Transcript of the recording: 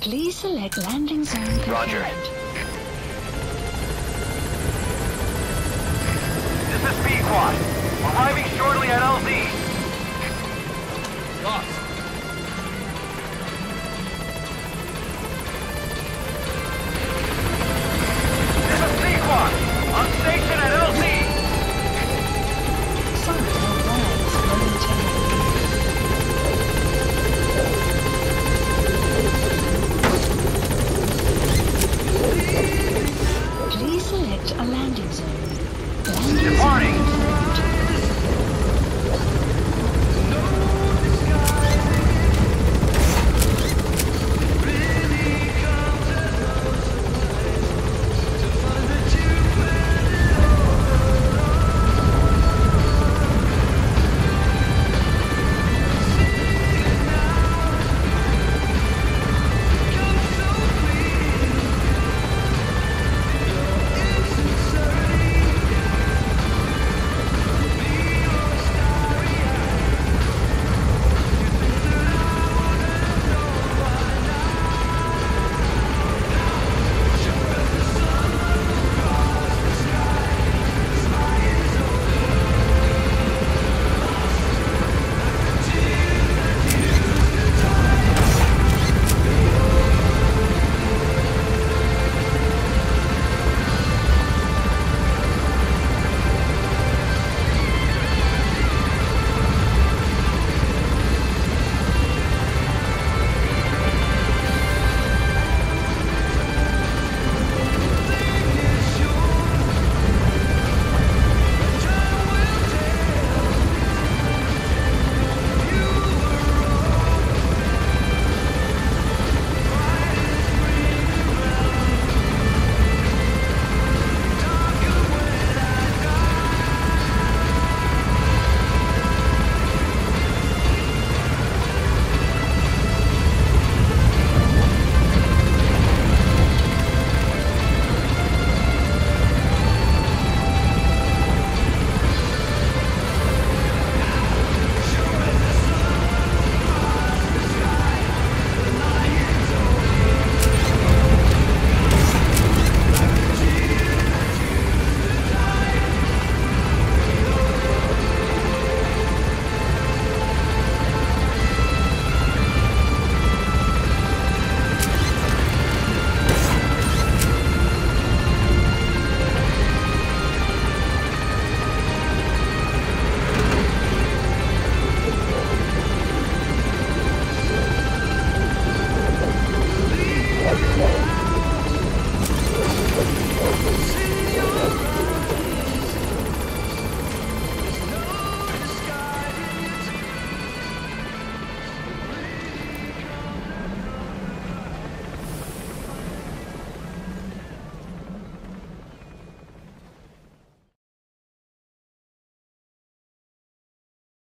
Please select landing zone Roger. This is Pequod.